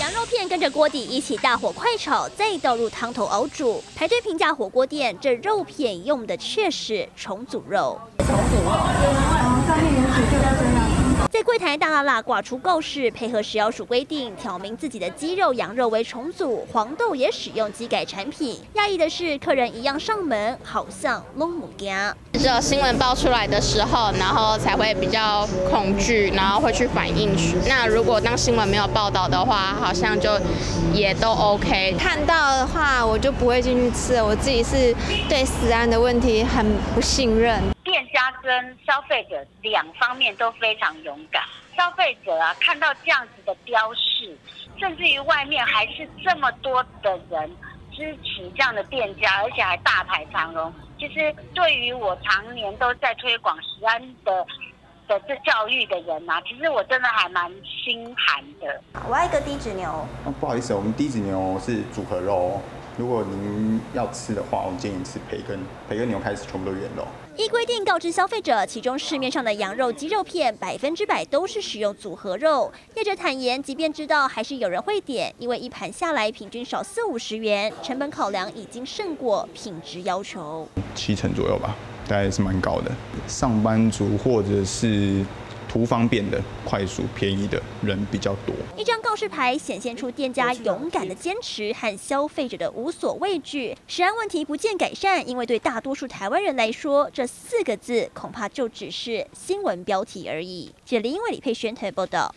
羊肉片跟着锅底一起大火快炒，再倒入汤头熬煮。排队评价火锅店，这肉片用的确是重组肉。柜台大辣辣挂出告示，配合食药署规定，挑明自己的鸡肉、羊肉为重组，黄豆也使用机改产品。讶异的是，客人一样上门，好像弄母家。只有新闻爆出来的时候，然后才会比较恐惧，然后会去反应。那如果当新闻没有报道的话，好像就也都 OK。看到的话，我就不会进去吃。我自己是对食安的问题很不信任。跟消费者两方面都非常勇敢。消费者啊，看到这样子的标示，甚至于外面还是这么多的人支持这样的店家，而且还大排长龙。其实对于我常年都在推广食安的的这教育的人呐，其实我真的还蛮心寒的。我要一个低脂牛。不好意思，我们低脂牛是组合肉。如果您要吃的话，我们建议吃培根，培根牛开始全部都原肉。依规定告知消费者，其中市面上的羊肉、鸡肉片百分之百都是使用组合肉。业者坦言，即便知道，还是有人会点，因为一盘下来平均少四五十元，成本考量已经胜过品质要求。七成左右吧，大概是蛮高的。上班族或者是。图方便的、快速、便宜的人比较多。一张告示牌显现出店家勇敢的坚持和消费者的无所畏惧。食安问题不见改善，因为对大多数台湾人来说，这四个字恐怕就只是新闻标题而已。这里因为李佩轩台报道。